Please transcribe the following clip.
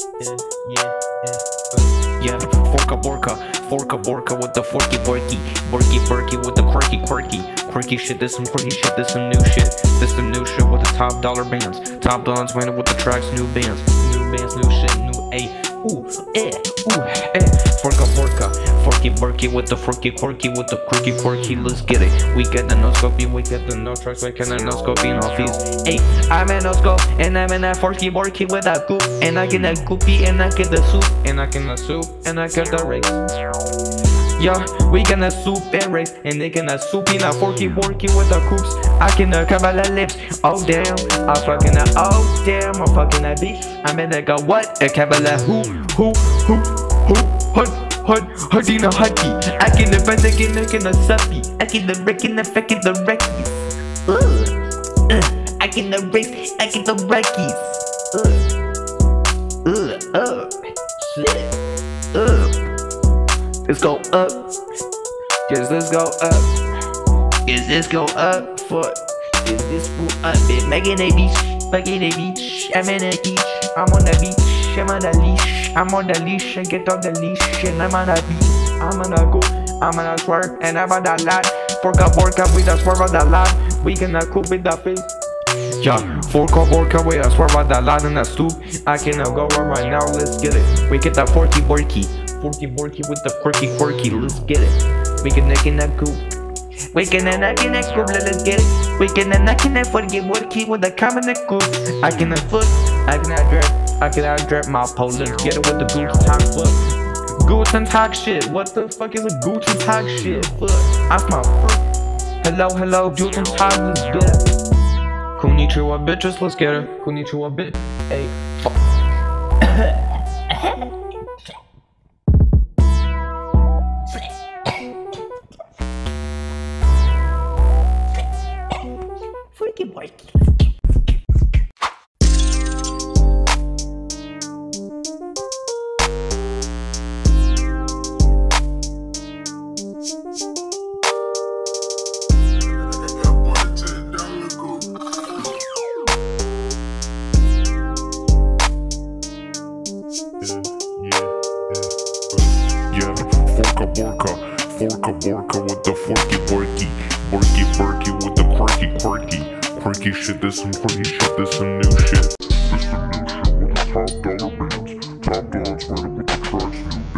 Yeah, yeah. Yeah, forka borka, forka borka with the forky borky, borky borky with the quirky quirky, quirky shit. This some quirky shit. This some new shit. This some new shit with the top dollar bands. Top dollars winning with the tracks, new bands, new bands, new shit, new a. Ooh, borky with the forky quirky with the quirky quirky. Let's get it. We get the no we get the no tracks, we get the no scopy, no fees. Hey, I'm in no scope, and I'm in that forky borky with that goop, and I get that goopy, and I get the soup, and I get the soup, and I get the race. Yeah, we gonna soup and race, and they gonna soup in a forky borky with the coops. I uh, cover the lips. Oh damn, I fucking uh, oh damn, I'm fucking that bitch. I'm in the go what? A cover who who who who hut hut hutty no hutty. I can the bend again, I can the suppy. I can the wreck in the feck the reckies. Ugh. Ugh. I can the uh, race, I can the reckies. Ugh. Ugh. Ugh. Shit. Ugh. Let's go up. Yes, let's go up. Yes, let's go up. Foot. Yes, this fool up. It making a beach. Making a beach. I'm in a beach. I'm on the beach. I'm on the leash. I'm on the leash. I get on the leash. And I'm on the beach. I'm gonna go. I'm gonna swerve. And I'm on that lot. Fork up, work up. We just swerve on that lot. We gonna coop with the face. Yeah, fork up, work up, wait, I swear about that lot in that stoop. I cannot go wrong right now, let's get it. We get that forky borky, forky borky with the quirky quirky, let's get it. We can neck in that goop. We can neck in that goop, let's get it. We can neck in that forky borky with the common neck goop. I can foot, I can drip, I can drip my pole, let's get it with the goose talk foot. And talk shit, what the fuck is a and talk shit? Foot, off my foot. Hello, hello, and talk, get it. Konnichiwa bitches, let's get it. Konnichiwa bit. Hey, fuck. Freaky boy. Yeah, forka borka, forka borka with the forky borky, borky borky with the quirky quirky, quirky shit. This some quirky shit. This some new shit. This some new shit with the top dollar bands, top dollars running with the tracks, new